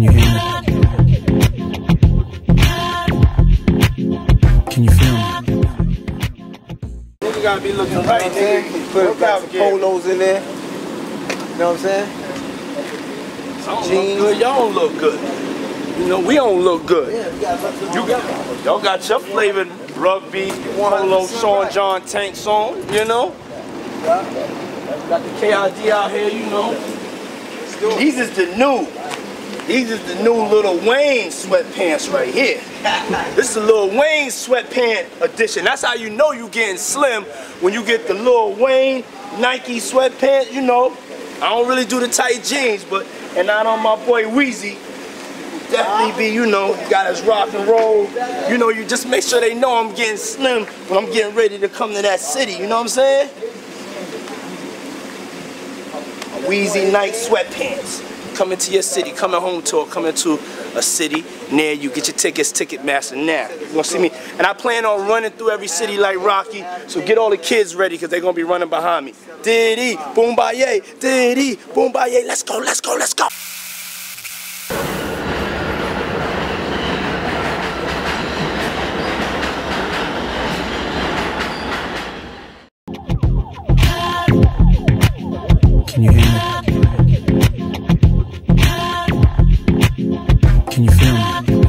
Can you hear me? Can you feel me? You gotta be looking right, you. Put a pair polos in there. You know what I'm saying? Jeans. Y'all don't look good. You know, we don't look good. You got, y'all got your flavor rugby, polo, Sean right. John Tank song, you know? Got the KID out here, you know. These is the new. These is the new Lil Wayne sweatpants right here. This is the Lil Wayne sweatpant edition. That's how you know you getting slim when you get the Lil Wayne Nike sweatpants, you know. I don't really do the tight jeans, but and not on my boy Weezy. Definitely be, you know, got his rock and roll. You know, you just make sure they know I'm getting slim when I'm getting ready to come to that city, you know what I'm saying? Weezy Nike sweatpants coming to your city, coming home tour, coming to a city near you. Get your tickets, Ticketmaster now. You're going to see me. And I plan on running through every city like Rocky, so get all the kids ready because they're going to be running behind me. Diddy, boom, baye, diddy, boom, baye. Let's go, let's go, let's go. Can you hear me? Can you feel me?